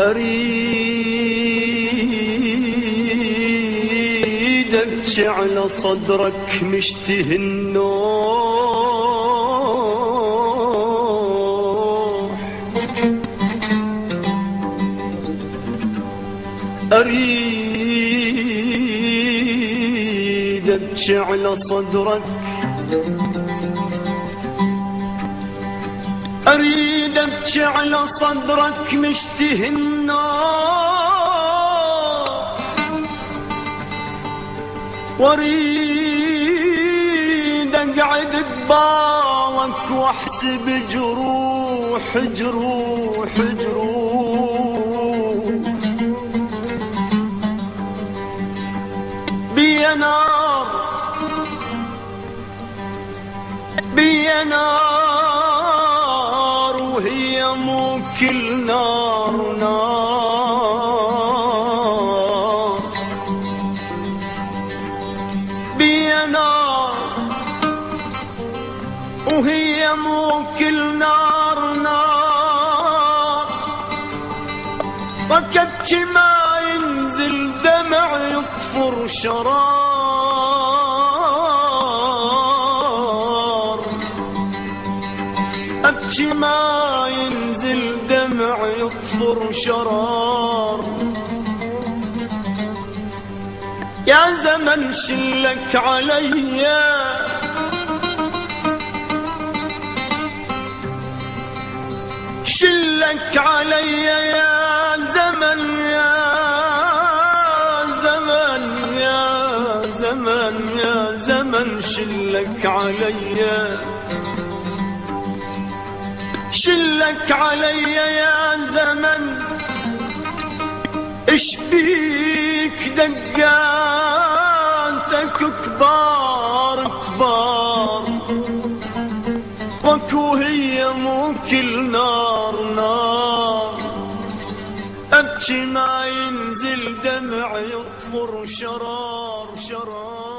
أريد أبكي على صدرك مشتهي النوح. أريد أبكي على صدرك أبكي على صدرك مشتهي النار وأريد أقعد قبالك وأحسب جروح جروح جروح. بيا نار بيا نار. مو كل نار نار بيا نار وهي مو كل نار نار وكبتي ما ينزل دمع يطفر شرار أبكي ما ينزل دمع يطفر شرار. يا زمن شلك عليا شلك عليا يا زمن يا زمن يا زمن يا زمن شلك عليا شلك عليا يا زمن. اش بيك دقاتك كبار كبار. وكو هي مو كل نار نار. أبكي ما ينزل دمع يطفر شرار شرار.